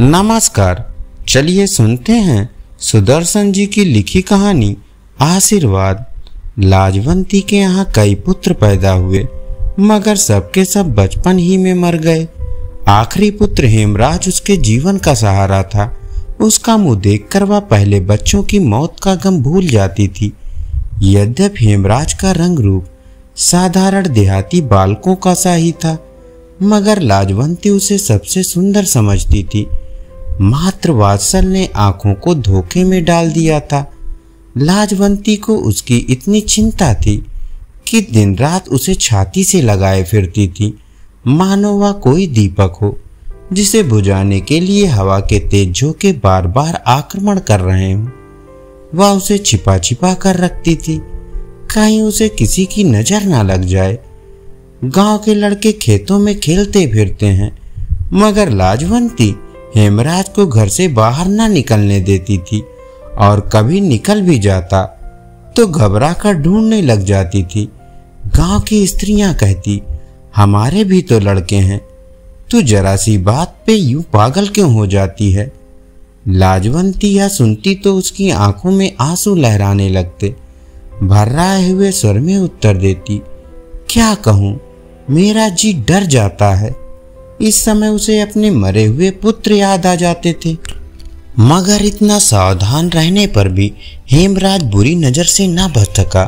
नमस्कार, चलिए सुनते हैं सुदर्शन जी की लिखी कहानी, आशीर्वाद। लाजवंती के यहाँ कई पुत्र पैदा हुए, मगर सबके सब बचपन ही में मर गए। आखिरी पुत्र हेमराज उसके जीवन का सहारा था। उसका मुँह देखकर वह पहले बच्चों की मौत का गम भूल जाती थी। यद्यपि हेमराज का रंग रूप साधारण देहाती बालकों का सा ही था, मगर लाजवंती उसे सबसे सुंदर समझती थी। मात्र वात्सल ने आँखों को धोखे में डाल दिया था। लाजवंती को उसकी इतनी चिंता थी कि दिन रात उसे छाती से लगाए फिरती थी। मानो वह कोई दीपक हो, जिसे बुझाने के लिए हवा के तेज झोंके बार बार आक्रमण कर रहे हों। वह उसे छिपा छिपा कर रखती थी। कहीं उसे किसी की नज़र ना लग जाए। गाँव के लड़के खेतों में खेलते फिरते हैं, मगर लाजवंती हेमराज को घर से बाहर ना निकलने देती थी और कभी निकल भी जाता तो घबरा कर ढूँढने लग जाती थी। गाँव की स्त्रियाँ कहती, हमारे भी तो लड़के हैं, तू जरा सी बात पे यूँ पागल क्यों हो जाती है? लाजवंती या सुनती तो उसकी आँखों में आँसू लहराने लगते। भर्राए हुए स्वर में उत्तर देती, क्या कहूँ, मेरा जी डर जाता है। इस समय उसे अपने मरे हुए पुत्र याद आ जाते थे। मगर इतना सावधान रहने पर भी हेमराज बुरी नज़र से न बच सका।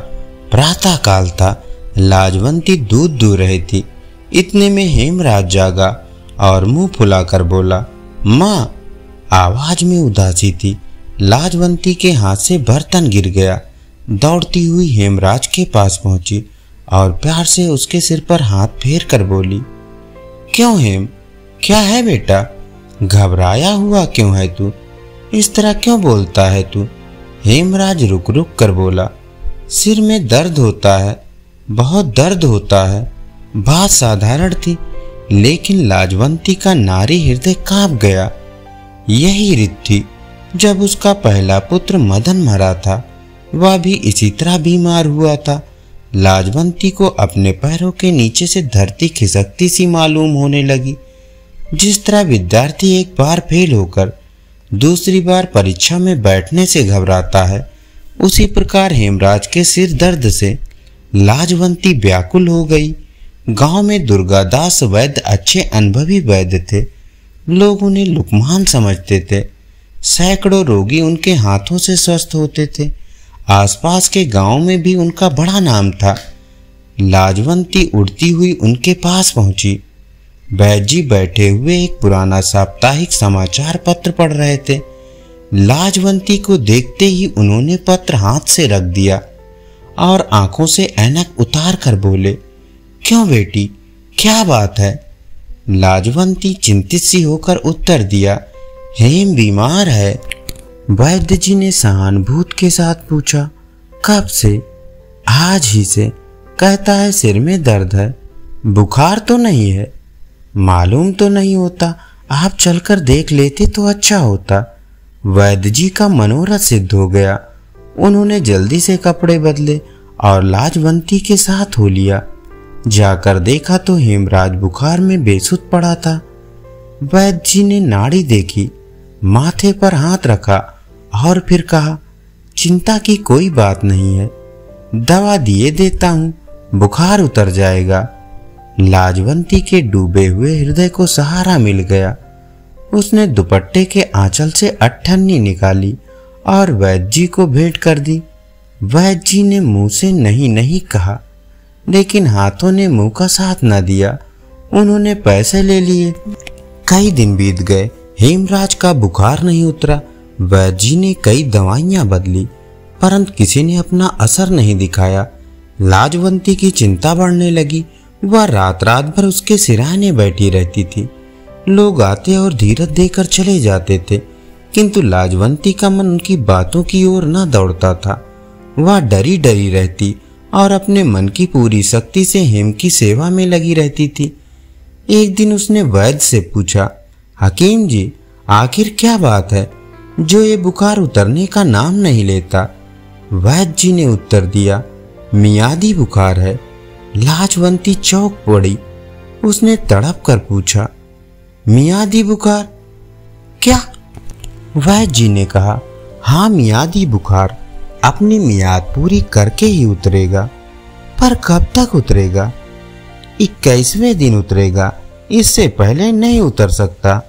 प्रातः काल था, लाजवंती दूध दू रही थी। इतने में हेमराज जागा और मुँह फुलाकर बोला, माँ, आवाज़ में उदासी थी। लाजवंती के हाथ से बर्तन गिर गया। दौड़ती हुई हेमराज के पास पहुँची और प्यार से उसके सिर पर हाथ फेर कर बोली क्यों हेम क्या है बेटा? घबराया हुआ क्यों है तू? इस तरह क्यों बोलता है तू? हेमराज रुक रुक कर बोला, सिर में दर्द होता है, बहुत दर्द होता है। बात साधारण थी, लेकिन लाजवंती का नारी हृदय काँप गया। यही थी, जब उसका पहला पुत्र मदन मरा था, वह भी इसी तरह बीमार हुआ था। लाजवंती को अपने पैरों के नीचे से धरती खिसकती सी मालूम होने लगी। जिस तरह विद्यार्थी एक बार फेल होकर दूसरी बार परीक्षा में बैठने से घबराता है, उसी प्रकार हेमराज के सिर दर्द से लाजवंती व्याकुल हो गई। गाँव में दुर्गादास वैद्य अच्छे अनुभवी वैद्य थे। लोग उन्हें लुकमान समझते थे। सैकड़ों रोगी उनके हाथों से स्वस्थ होते थे। आसपास के गाँव में भी उनका बड़ा नाम था। लाजवंती उड़ती हुई उनके पास पहुँची। बैजी बैठे हुए एक पुराना साप्ताहिक समाचार पत्र पढ़ रहे थे। लाजवंती को देखते ही उन्होंने पत्र हाथ से रख दिया और आँखों से ऐनक उतार कर बोले, क्यों बेटी, क्या बात है? लाजवंती चिंतित सी होकर उत्तर दिया, हेम बीमार है। वैद्य जी ने सहानुभूत के साथ पूछा, कब से? आज ही से? कहता है सिर में दर्द है। बुखार तो नहीं है। मालूम तो नहीं होता। आप चलकर देख लेते तो अच्छा होता। वैद्य जी का मनोरथ सिद्ध हो गया। उन्होंने जल्दी से कपड़े बदले और लाजवंती के साथ हो लिया। जाकर देखा तो हेमराज बुखार में बेसुध पड़ा था। वैद्य जी ने नाड़ी देखी, माथे पर हाथ रखा और फिर कहा, चिंता की कोई बात नहीं है। दवा दिए देता हूँ, बुखार उतर जाएगा। लाजवंती के डूबे हुए हृदय को सहारा मिल गया। उसने दुपट्टे के आंचल से अट्ठन्नी निकाली और वैद्य जी को भेंट कर दी। वैद्य जी ने मुँह से नहीं नहीं कहा, लेकिन हाथों ने मुँह का साथ न दिया। उन्होंने पैसे ले लिए। कई दिन बीत गए। हेमराज का बुखार नहीं उतरा। वैद्य ने कई दवाइयाँ बदली, परंतु किसी ने अपना असर नहीं दिखाया। लाजवंती की चिंता बढ़ने लगी। वह रात रात भर उसके सिराने बैठी रहती थी। लोग आते और धीरज देकर चले जाते थे, किंतु लाजवंती का मन उनकी बातों की ओर न दौड़ता था। वह डरी डरी रहती और अपने मन की पूरी शक्ति से हेम की सेवा में लगी रहती थी। एक दिन उसने वैद्य से पूछा, हकीम जी, आखिर क्या बात है? जो ये बुखार उतरने का नाम नहीं लेता, वैद्य जी ने उत्तर दिया, मियादी बुखार है, लाजवंती चौक पड़ी। उसने तड़प कर पूछा, मियादी बुखार? क्या? वैद्य जी ने कहा हाँ मियादी बुखार अपनी मियाद पूरी करके ही उतरेगा, पर कब तक उतरेगा? इक्कीसवें दिन उतरेगा, इससे पहले नहीं उतर सकता।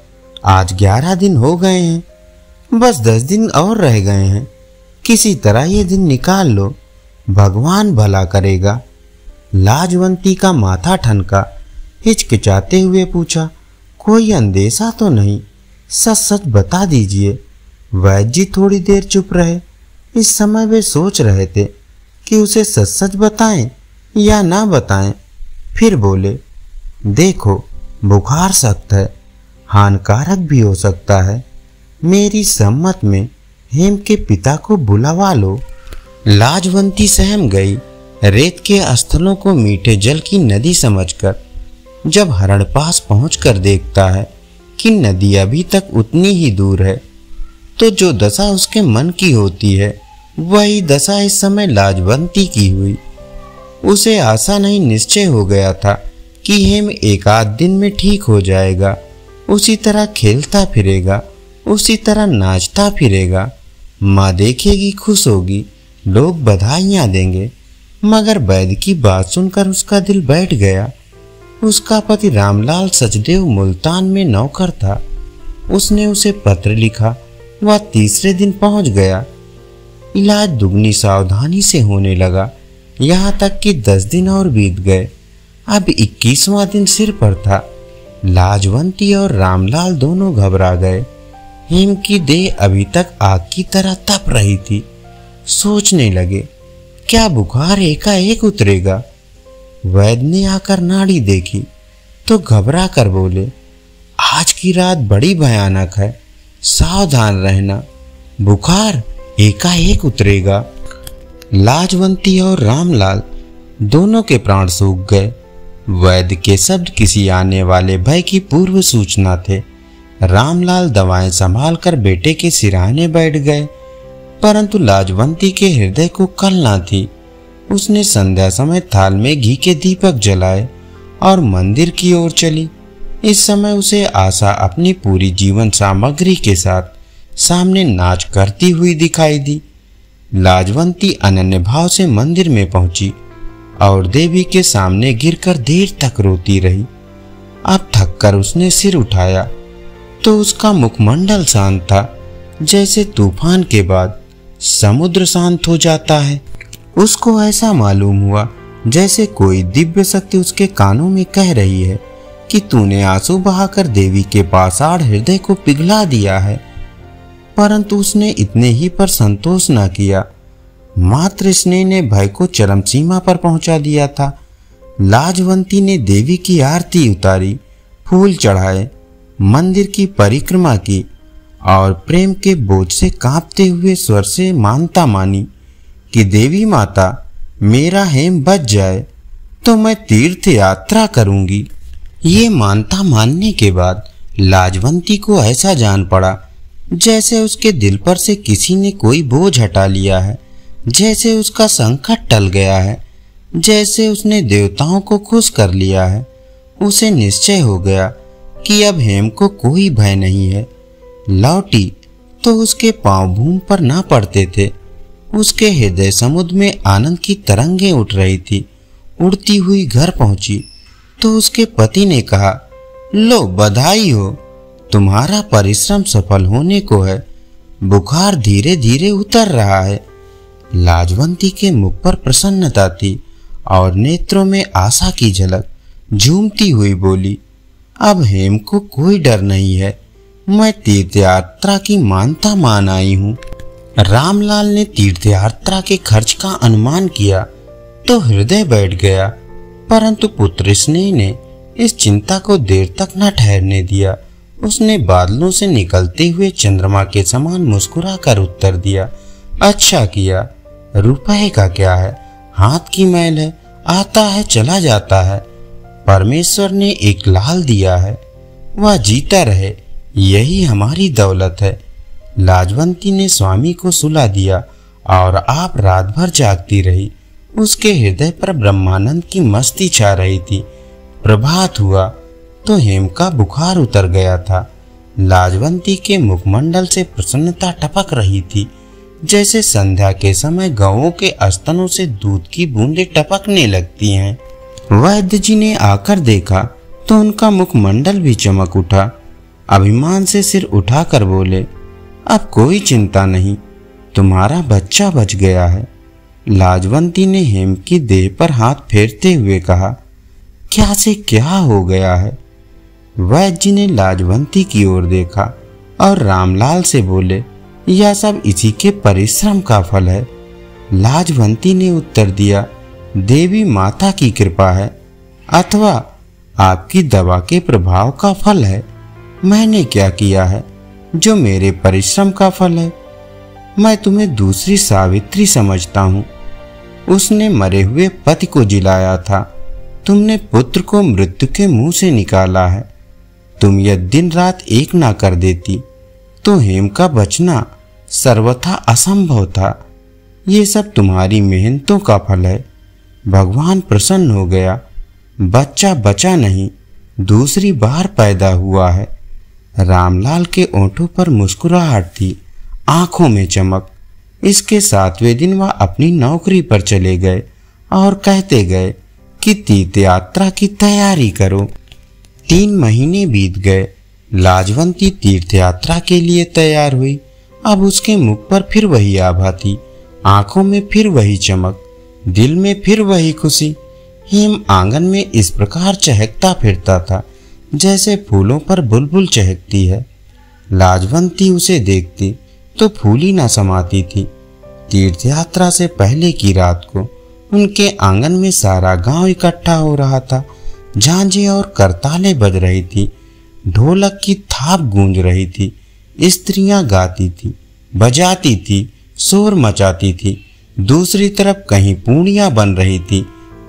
आज ग्यारह दिन हो गए हैं। बस दस दिन और रह गए हैं। किसी तरह ये दिन निकाल लो। भगवान भला करेगा। लाजवंती का माथा ठनका, हिचकिचाते हुए पूछा, कोई अंदेशा तो नहीं? सच सच बता दीजिए। वैद्य जी थोड़ी देर चुप रहे। इस समय वे सोच रहे थे कि उसे सच सच बताएँ या ना बताएँ। फिर बोले, देखो, बुखार सख्त है, हानिकारक भी हो सकता है। मेरी सम्मत में हेम के पिता को बुलावा लो। लाजवंती सहम गई। रेत के स्थलों को मीठे जल की नदी समझकर, जब हरण पास पहुंचकर देखता है कि नदी अभी तक उतनी ही दूर है तो जो दशा उसके मन की होती है, वही दशा इस समय लाजवंती की हुई। उसे आशा नहीं निश्चय हो गया था कि हेम एक आध दिन में ठीक हो जाएगा, उसी तरह खेलता फिरेगा। उसी तरह नाचता फिरेगा। माँ देखेगी, खुश होगी। लोग बधाइयाँ देंगे। मगर वैद्य की बात सुनकर उसका दिल बैठ गया। उसका पति रामलाल सचदेव मुल्तान में नौकर था। उसने उसे पत्र लिखा। वह तीसरे दिन पहुँच गया। इलाज दुगनी सावधानी से होने लगा। यहाँ तक कि दस दिन और बीत गए। अब इक्कीसवां दिन सिर पर था। लाजवंती और रामलाल दोनों घबरा गए। हेम की देह अभी तक आग की तरह तप रही थी। सोचने लगे, क्या बुखार एकाएक उतरेगा? वैद्य ने आकर नाड़ी देखी तो घबरा कर बोले, आज की रात बड़ी भयानक है, सावधान रहना, बुखार एकाएक उतरेगा। लाजवंती और रामलाल दोनों के प्राण सूख गए। वैद्य के शब्द किसी आने वाले भय की पूर्व सूचना थे। रामलाल दवाएँ संभाल कर बेटे के सिराने बैठ गए। परंतु लाजवंती के हृदय को कल ना थी। उसने संध्या समय थाल में घी के दीपक जलाए और मंदिर की ओर चली। इस समय उसे आशा अपनी पूरी जीवन सामग्री के साथ सामने नाच करती हुई दिखाई दी। लाजवंती अनन्य भाव से मंदिर में पहुँची और देवी के सामने गिरकर देर तक रोती रही। अब थककर उसने सिर उठाया तो उसका मुखमंडल शांत था। जैसे तूफ़ान के बाद समुद्र शांत हो जाता है। उसको ऐसा मालूम हुआ, जैसे कोई दिव्य शक्ति उसके कानों में कह रही है कि तूने आँसू बहाकर देवी के पाषाण हृदय को पिघला दिया है। परंतु उसने इतने ही पर संतोष न किया। मात्र स्नेह ने भय को चरम सीमा पर पहुँचा दिया था। लाजवंती ने देवी की आरती उतारी, फूल चढ़ाए मंदिर की परिक्रमा की और प्रेम के बोझ से कांपते हुए स्वर से मानता मानी कि देवी माता, मेरा हेम बच जाए तो मैं तीर्थ यात्रा करूँगी। ये मानता मानने के बाद लाजवंती को ऐसा जान पड़ा जैसे उसके दिल पर से किसी ने कोई बोझ हटा लिया है, जैसे उसका संकट टल गया है, जैसे उसने देवताओं को खुश कर लिया है, उसे निश्चय हो गया कि अब हेम को कोई भय नहीं है। लौटी तो उसके पाँव भूम पर ना पड़ते थे। उसके हृदय समुद्र में आनंद की तरंगें उठ रही थी। उड़ती हुई घर पहुँची तो उसके पति ने कहा, लो, बधाई हो। तुम्हारा परिश्रम सफल होने को है। बुखार धीरे धीरे उतर रहा है। लाजवंती के मुख पर प्रसन्नता थी और नेत्रों में आशा की झलक झूमती हुई बोली अब हेम को कोई डर नहीं है। मैं तीर्थ यात्रा की मानता मान आई हूँ। रामलाल ने तीर्थ यात्रा के खर्च का अनुमान किया तो हृदय बैठ गया। परंतु पुत्र स्नेह ने इस चिंता को देर तक न ठहरने दिया। उसने बादलों से निकलते हुए चंद्रमा के समान मुस्कुरा कर उत्तर दिया अच्छा किया, रुपए का क्या है? हाथ की मैल है, आता है, चला जाता है। परमेश्वर ने एक लाल दिया है, वह जीता रहे, यही हमारी दौलत है। लाजवंती ने स्वामी को सुला दिया और आप रात भर जागती रही। उसके हृदय पर ब्रह्मानंद की मस्ती छा रही थी। प्रभात हुआ तो हेम का बुखार उतर गया था। लाजवंती के मुखमंडल से प्रसन्नता टपक रही थी। जैसे संध्या के समय गवों के अस्तनों से दूध की बूंदें टपकने लगती हैं। वैद्य जी ने आकर देखा तो उनका मुखमंडल भी चमक उठा। अभिमान से सिर उठाकर बोले, अब कोई चिंता नहीं, तुम्हारा बच्चा बच गया है। लाजवंती ने हेम की देह पर हाथ फेरते हुए कहा, क्या से क्या हो गया है? वैद्य जी ने लाजवंती की ओर देखा और रामलाल से बोले, यह सब इसी के परिश्रम का फल है। लाजवंती ने उत्तर दिया देवी माता की कृपा है अथवा आपकी दवा के प्रभाव का फल है। मैंने क्या किया है जो मेरे परिश्रम का फल है? मैं तुम्हें दूसरी सावित्री समझता हूँ। उसने मरे हुए पति को जिलाया था। तुमने पुत्र को मृत्यु के मुँह से निकाला है। तुम यह दिन रात एक ना कर देती तो हेम का बचना सर्वथा असंभव था। ये सब तुम्हारी मेहनतों का फल है। भगवान प्रसन्न हो गया। बच्चा बचा नहीं, दूसरी बार पैदा हुआ है। रामलाल के ओंठों पर मुस्कुराहट थी, आँखों में चमक। इसके सातवें दिन वह अपनी नौकरी पर चले गए और कहते गए कि तीर्थ यात्रा की तैयारी करो। तीन महीने बीत गए, लाजवंती तीर्थ यात्रा के लिए तैयार हुई। अब उसके मुख पर फिर वही आभा थी, आँखों में फिर वही चमक। दिल में फिर वही खुशी। हेम आँगन में इस प्रकार चहकता फिरता था, जैसे फूलों पर बुलबुल चहकती है। लाजवंती उसे देखती तो फूली ना समाती थी। तीर्थ यात्रा से पहले की रात को उनके आँगन में सारा गाँव इकट्ठा हो रहा था। झांझे और करताले बज रही थी, ढोलक की थाप गूंज रही थी, स्त्रियाँ गाती थी, बजाती थी, शोर मचाती थी। दूसरी तरफ़ कहीं पूड़ियाँ बन रही थी,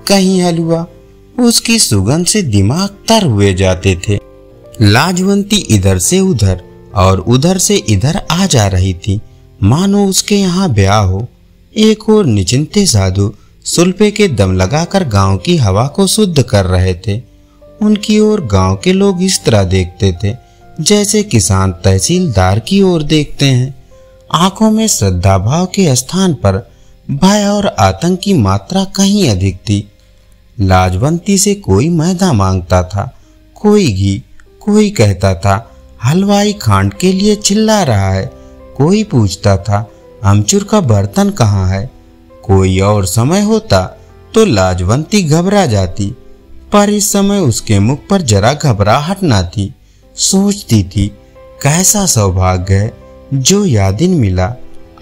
कहीं हलवा। उसकी सुगंध से दिमाग तर हुए जाते थे। लाजवंती इधर से उधर और उधर से इधर आ जा रही थी। मानो उसके यहाँ ब्याह हो। एक और निचिंते साधु सुल्पे के दम लगाकर गाँव की हवा को शुद्ध कर रहे थे। उनकी ओर गाँव के लोग इस तरह देखते थे, जैसे किसान तहसीलदार की ओर देखते हैं। आँखों में श्रद्धा भाव के स्थान पर भय और आतंक की मात्रा कहीं अधिक थी। लाजवंती से कोई मैदा माँगता था, कोई घी, कोई कहता था, हलवाई खांड के लिए चिल्ला रहा है, कोई पूछता था, अमचूर का बर्तन कहाँ है? कोई और समय होता तो लाजवंती घबरा जाती, पर इस समय उसके मुख पर जरा घबराहट ना थी। सोचती थी, कैसा सौभाग्य है, जो यादिन मिला,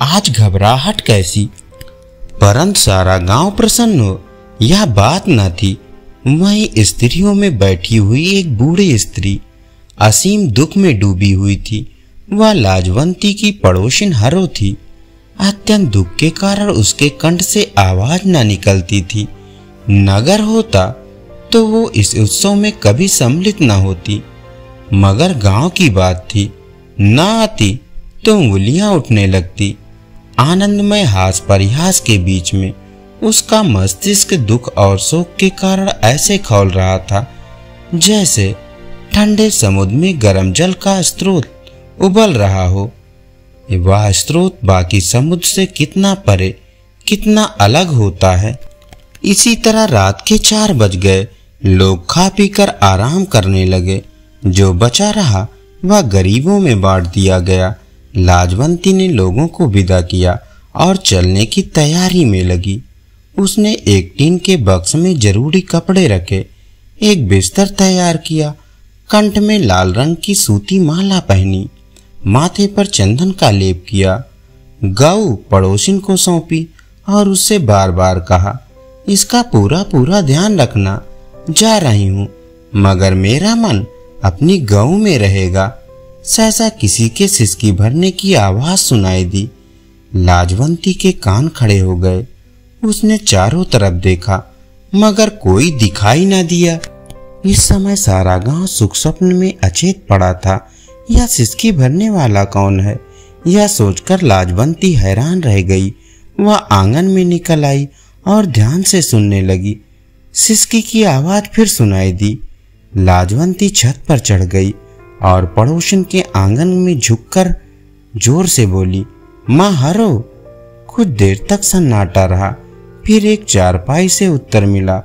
आज घबराहट कैसी? परंतु सारा गाँव प्रसन्न हो। यह बात न थी, वहीं स्त्रियों में बैठी हुई एक बूढ़ी स्त्री असीम दुख में डूबी हुई थी। वह लाजवंती की पड़ोसिन हरो थी। अत्यंत दुख के कारण उसके कंठ से आवाज़ न निकलती थी। नगर होता तो वो इस उत्सव में कभी सम्मिलित न होती। मगर गाँव की बात थी, न आती तो उंगलियाँ उठने लगती। आनंदमय हास परिहास के बीच में उसका मस्तिष्क दुख और शोक के कारण ऐसे खोल रहा था, जैसे ठंडे समुद्र में गर्म जल का स्रोत उबल रहा हो। वह स्रोत बाकी समुद्र से कितना परे, कितना अलग होता है। इसी तरह रात के चार बज गए। लोग खा पी कर आराम करने लगे। जो बचा रहा, वह गरीबों में बांट दिया गया। लाजवंती ने लोगों को विदा किया और चलने की तैयारी में लगी। उसने एक टीन के बक्स में ज़रूरी कपड़े रखे, एक बिस्तर तैयार किया, कंठ में लाल रंग की सूती माला पहनी, माथे पर चंदन का लेप किया, गऊ पड़ोसिन को सौंपी और उससे बार बार कहा, इसका पूरा पूरा ध्यान रखना, जा रही हूँ, मगर मेरा मन अपनी गऊ में रहेगा। सहसा किसी के सिसकी भरने की आवाज़ सुनाई दी। लाजवंती के कान खड़े हो गए। उसने चारों तरफ़ देखा, मगर कोई दिखाई न दिया। इस समय सारा गाँव सुख स्वप्न में अचेत पड़ा था। यह सिसकी भरने वाला कौन है? यह सोचकर लाजवंती हैरान रह गई। वह आँगन में निकल आई और ध्यान से सुनने लगी। सिसकी की आवाज़ फिर सुनाई दी। लाजवंती छत पर चढ़ गई। और पड़ोसन के आँगन में झुककर ज़ोर से बोली, माँ हरो, कुछ देर तक सन्नाटा रहा, फिर एक चारपाई से उत्तर मिला,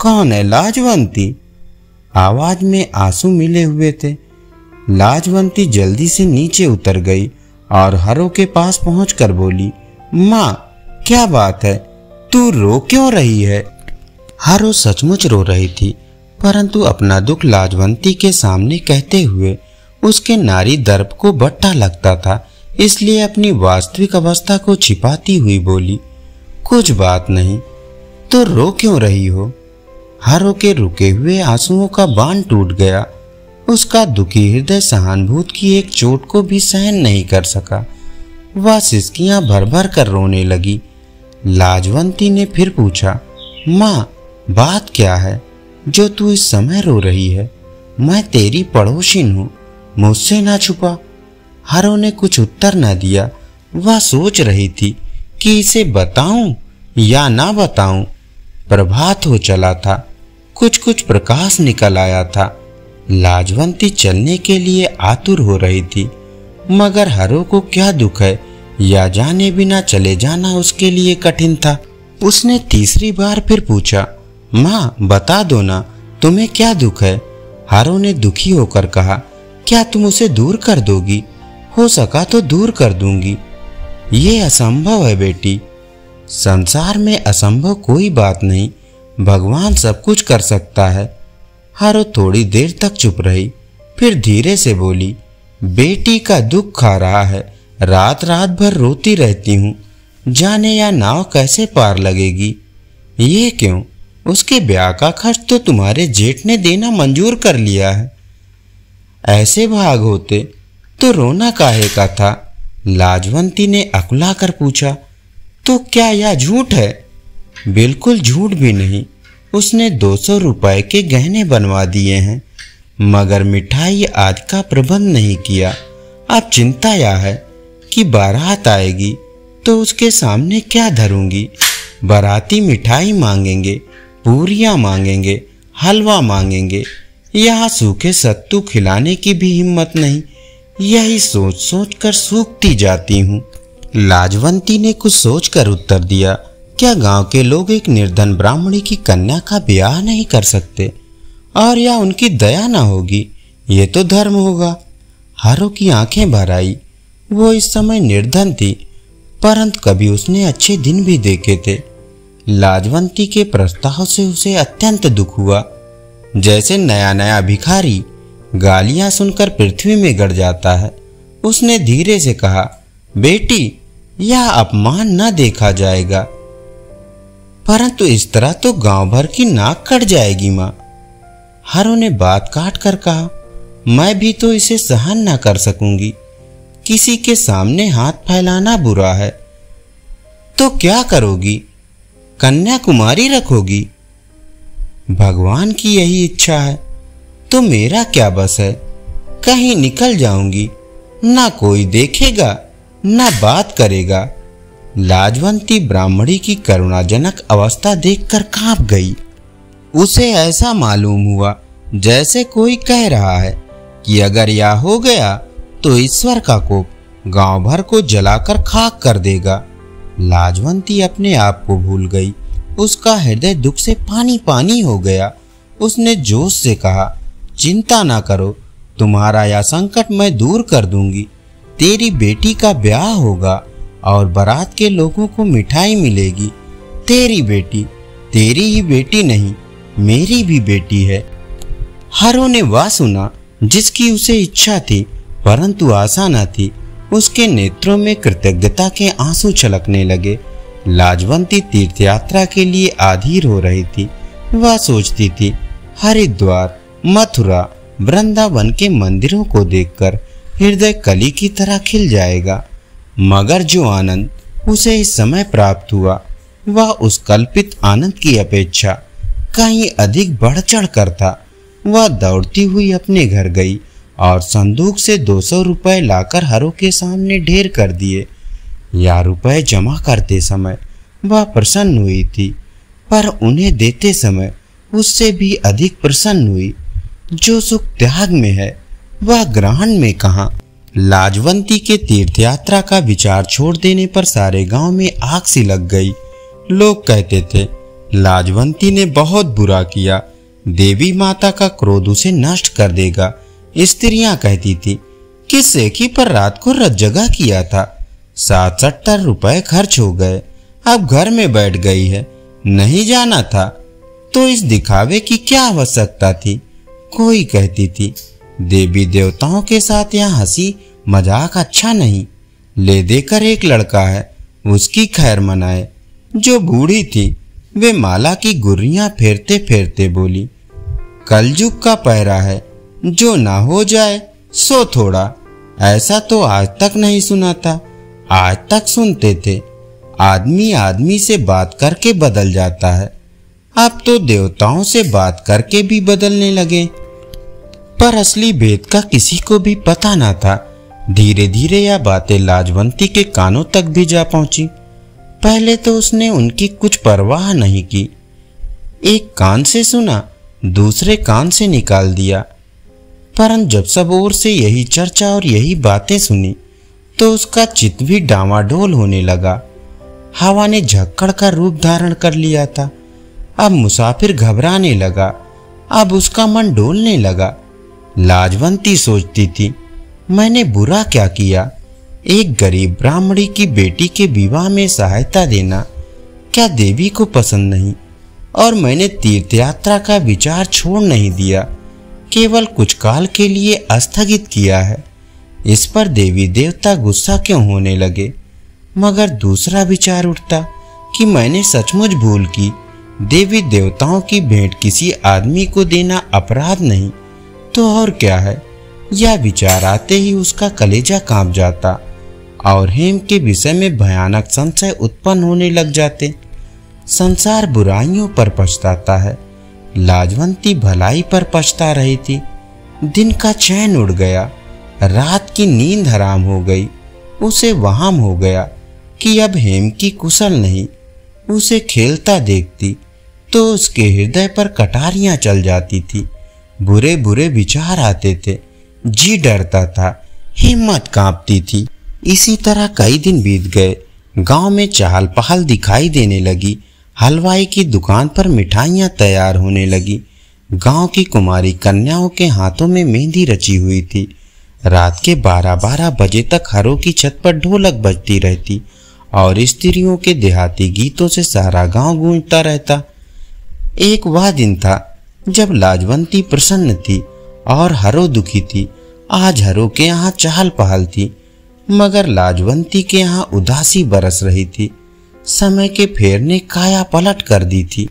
कौन है लाजवंती? आवाज़ में आँसू मिले हुए थे। लाजवंती जल्दी से नीचे उतर गई और हरो के पास पहुंचकर बोली, माँ, क्या बात है? तू रो क्यों रही है? हरो सचमुच रो रही थी। परंतु अपना दुख लाजवंती के सामने कहते हुए, उसके नारी दर्प को बट्टा लगता था, इसलिए अपनी वास्तविक अवस्था को छिपाती हुई बोली, कुछ बात नहीं तो रो क्यों रही हो? हरो के रुके हुए आंसुओं का बाँध टूट गया। उसका दुखी हृदय सहानुभूत की एक चोट को भी सहन नहीं कर सका। वह सिसकियाँ भर भर कर रोने लगी। लाजवंती ने फिर पूछा, माँ, बात क्या है? जो तू इस समय रो रही है, मैं तेरी पड़ोसिन हूँ, मुझसे ना छुपा। हरो ने कुछ उत्तर न दिया, वह सोच रही थी कि इसे बताऊँ या ना बताऊँ। प्रभात हो चला था कुछ कुछ प्रकाश निकल आया था। लाजवंती चलने के लिए आतुर हो रही थी, मगर हरो को क्या दुख है, या जाने बिना चले जाना उसके लिए कठिन था। उसने तीसरी बार फिर पूछा माँ, बता दो ना, तुम्हें क्या दुख है? हारो ने दुखी होकर कहा, क्या तुम उसे दूर कर दोगी? हो सका तो दूर कर दूँगी। ये असंभव है बेटी। संसार में असंभव कोई बात नहीं, भगवान सब कुछ कर सकता है। हारो थोड़ी देर तक चुप रही, फिर धीरे से बोली, बेटी का दुख खा रहा है रात रात भर रोती रहती हूँ, जाने या नाव कैसे पार लगेगी? ये क्यों? उसके ब्याह का खर्च तो तुम्हारे जेठ ने देना मंजूर कर लिया है। ऐसे भाग होते तो रोना काहे का था? लाजवंती ने अकुला कर पूछा तो क्या यह झूठ है? बिल्कुल झूठ भी नहीं, उसने दो सौ रुपए के गहने बनवा दिए हैं, मगर मिठाई आज का प्रबंध नहीं किया। अब चिंता यह है कि बारात आएगी तो उसके सामने क्या धरूँगी? बाराती मिठाई मांगेंगे पूरियाँ मांगेंगे, हलवा मांगेंगे। यहाँ सूखे सत्तू खिलाने की भी हिम्मत नहीं। यही सोच सोच कर सूखती जाती हूँ। लाजवंती ने कुछ सोचकर उत्तर दिया, क्या गाँव के लोग एक निर्धन ब्राह्मणी की कन्या का ब्याह नहीं कर सकते? और या उनकी दया ना होगी? ये तो धर्म होगा। हारो की आँखें भर आई। वो इस समय निर्धन थी, परंतु कभी उसने अच्छे दिन भी देखे थे। लाजवंती के प्रस्ताव से उसे अत्यंत दुख हुआ। जैसे नया नया भिखारी गालियाँ सुनकर पृथ्वी में गड़ जाता है, उसने धीरे से कहा, बेटी, यह अपमान न देखा जाएगा। परंतु इस तरह तो गाँव भर की नाक कट जाएगी माँ। हरों ने बात काट कर कहा, मैं भी तो इसे सहन न कर सकूँगी। किसी के सामने हाथ फैलाना बुरा है। तो क्या करोगी? कन्याकुमारी रखोगी। भगवान की यही इच्छा है। तो मेरा क्या बस है? कहीं निकल जाऊँगी। ना कोई देखेगा, ना बात करेगा। लाजवंती ब्राह्मणी की करुणाजनक अवस्था देखकर काँप गई। उसे ऐसा मालूम हुआ, जैसे कोई कह रहा है, कि अगर यह हो गया तो ईश्वर का कोप गाँव भर को जलाकर खाक कर देगा। लाजवंती अपने आप को भूल गई। उसका हृदय दुख से पानी पानी हो गया। उसने जोश से कहा, चिंता ना करो, तुम्हारा यह संकट मैं दूर कर दूँगी। तेरी बेटी का ब्याह होगा और बारात के लोगों को मिठाई मिलेगी। तेरी बेटी, तेरी ही बेटी नहीं, मेरी भी बेटी है। हरों ने वह सुना, जिसकी उसे इच्छा थी, परंतु आशा न थी। उसके नेत्रों में कृतज्ञता के आँसू छलकने लगे। लाजवंती तीर्थ यात्रा के लिए आधीर हो रही थी। वह सोचती थी, हरिद्वार, मथुरा, वृंदावन के मंदिरों को देखकर हृदय कली की तरह खिल जाएगा। मगर जो आनंद उसे इस समय प्राप्त हुआ, वह उस कल्पित आनंद की अपेक्षा कहीं अधिक बढ़ चढ़ कर था। वह दौड़ती हुई अपने घर गई। और संदूक से दो सौ रुपये लाकर हरों के सामने ढेर कर दिए। या रुपए जमा करते समय वह प्रसन्न हुई थी, पर उन्हें देते समय उससे भी अधिक प्रसन्न हुई। जो सुख त्याग में है, वह ग्रहण में कहा? लाजवंती के तीर्थ यात्रा का विचार छोड़ देने पर सारे गाँव में आग सी लग गई। लोग कहते थे, लाजवंती ने बहुत बुरा किया, देवी माता का क्रोध उसे नष्ट कर देगा। स्त्रियाँ कहती थी कि सेकी पर रात को रत जगह किया था? सात सत्तर रुपए खर्च हो गए। अब घर में बैठ गई है, नहीं जाना था। तो इस दिखावे की क्या आवश्यकता थी? कोई कहती थी, देवी देवताओं के साथ यहाँ हँसी मज़ाक अच्छा नहीं। ले देकर एक लड़का है, उसकी खैर मनाए। जो बूढ़ी थी, वे माला की गुर्रियाँ फेरते फेरते बोली, कलयुग का पहरा है जो ना हो जाए, सो थोड़ा। ऐसा तो आज तक नहीं सुना था आज तक सुनते थे। आदमी आदमी से बात करके बदल जाता है। अब तो देवताओं से बात करके भी बदलने लगे। पर असली भेद का किसी को भी पता ना था। धीरे धीरे यह बातें लाजवंती के कानों तक भी जा पहुँची। पहले तो उसने उनकी कुछ परवाह नहीं की। एक कान से सुना, दूसरे कान से निकाल दिया। परंतु जब सब ओर से यही चर्चा और यही बातें सुनी तो उसका चित्त भी डावाडोल होने लगा। हवा ने झक्कड़ का रूप धारण कर लिया था। अब मुसाफिर घबराने लगा। अब उसका मन डोलने लगा। लाजवंती सोचती थी, मैंने बुरा क्या किया? एक गरीब ब्राह्मणी की बेटी के विवाह में सहायता देना क्या देवी को पसंद नहीं? और मैंने तीर्थ यात्रा का विचार छोड़ नहीं दिया। केवल कुछ काल के लिए स्थगित किया है। इस पर देवी देवता गुस्सा क्यों होने लगे? मगर दूसरा विचार उठता कि मैंने सचमुच भूल की, देवी देवताओं की भेंट किसी आदमी को देना अपराध नहीं। तो और क्या है? यह विचार आते ही उसका कलेजा काँप जाता और हेम के विषय में भयानक संशय उत्पन्न होने लग जाते। संसार बुराइयों पर पछताता है। लाजवंती भलाई पर पछता रही थी। दिन का चैन उड़ गया, रात की नींद हराम हो गई, उसे वहाम हो गया कि अब हेम की कुशल नहीं, उसे खेलता देखती तो उसके हृदय पर कटारियाँ चल जाती थी। बुरे बुरे विचार आते थे, जी डरता था, हिम्मत कांपती थी। इसी तरह कई दिन बीत गए, गाँव में चहल पहल दिखाई देने लगी हलवाई की दुकान पर मिठाइयाँ तैयार होने लगी। गाँव की कुमारी कन्याओं के हाथों में मेहंदी रची हुई थी। रात के बारह बारह बजे तक हरों की छत पर ढोलक बजती रहती और स्त्रियों के देहाती गीतों से सारा गाँव गूंजता रहता। एक वह दिन था जब लाजवंती प्रसन्न थी और हरो दुखी थी। आज हरो के यहाँ चहल पहल थी, मगर लाजवंती के यहाँ उदासी बरस रही थी। समय के फेर ने काया पलट कर दी थी।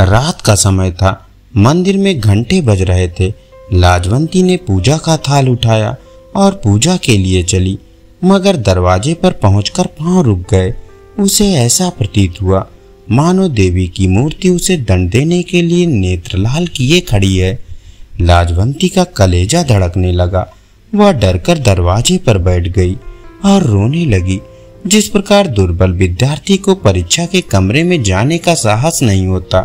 रात का समय था। मंदिर में घंटे बज रहे थे। लाजवंती ने पूजा का थाल उठाया और पूजा के लिए चली, मगर दरवाजे पर पहुंचकर पाँव रुक गए। उसे ऐसा प्रतीत हुआ, मानो देवी की मूर्ति उसे दंड देने के लिए नेत्रलाल किए खड़ी है। लाजवंती का कलेजा धड़कने लगा। वह डरकर दरवाजे पर बैठ गई और रोने लगी। जिस प्रकार दुर्बल विद्यार्थी को परीक्षा के कमरे में जाने का साहस नहीं होता,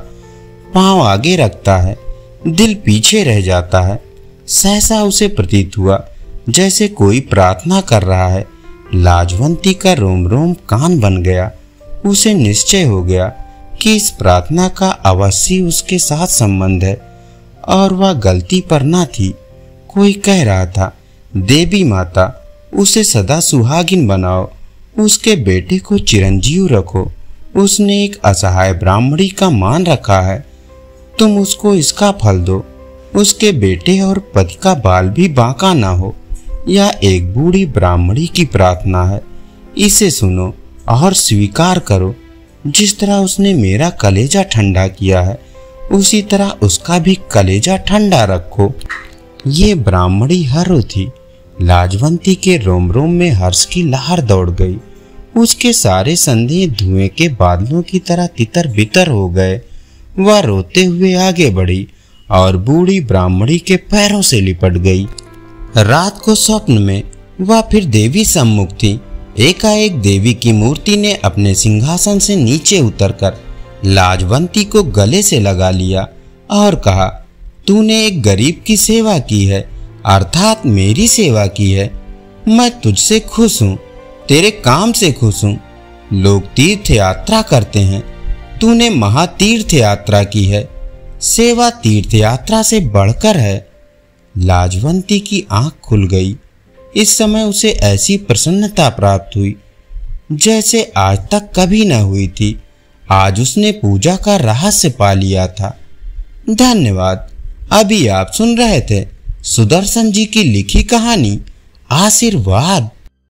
पाँव आगे रखता है, दिल पीछे रह जाता है, सहसा उसे प्रतीत हुआ, जैसे कोई प्रार्थना कर रहा है, लाजवंती का रोम रोम कान बन गया, उसे निश्चय हो गया कि इस प्रार्थना का अवश्य उसके साथ संबंध है, और वह गलती पर ना थी। कोई कह रहा था, देवी माता, उसे सदा सुहागिन बनाओ। उसके बेटे को चिरंजीव रखो। उसने एक असहाय ब्राह्मणी का मान रखा है। तुम उसको इसका फल दो। उसके बेटे और पति का बाल भी बांका ना हो। यह एक बूढ़ी ब्राह्मणी की प्रार्थना है। इसे सुनो और स्वीकार करो। जिस तरह उसने मेरा कलेजा ठंडा किया है, उसी तरह उसका भी कलेजा ठंडा रखो। ये ब्राह्मणी हरो थी लाजवंती के रोम रोम में हर्ष की लहर दौड़ गई। उसके सारे संदेह धुएँ के बादलों की तरह तितर बितर हो गए। वह रोते हुए आगे बढ़ी और बूढ़ी ब्राह्मणी के पैरों से लिपट गई। रात को स्वप्न में वह फिर देवी सम्मुख थी। एकाएक देवी की मूर्ति ने अपने सिंहासन से नीचे उतरकर लाजवंती को गले से लगा लिया और कहा, तूने एक गरीब की सेवा की है, अर्थात मेरी सेवा की है। मैं तुझसे खुश हूँ। तेरे काम से खुश हूँ। लोग तीर्थ यात्रा करते हैं। तूने महातीर्थ यात्रा की है। सेवा तीर्थ यात्रा से बढ़कर है। लाजवंती की आँख खुल गई। इस समय उसे ऐसी प्रसन्नता प्राप्त हुई, जैसे आज तक कभी न हुई थी। आज उसने पूजा का रहस्य पा लिया था। धन्यवाद। अभी आप सुन रहे थे सुदर्शन जी की लिखी कहानी, आशीर्वाद।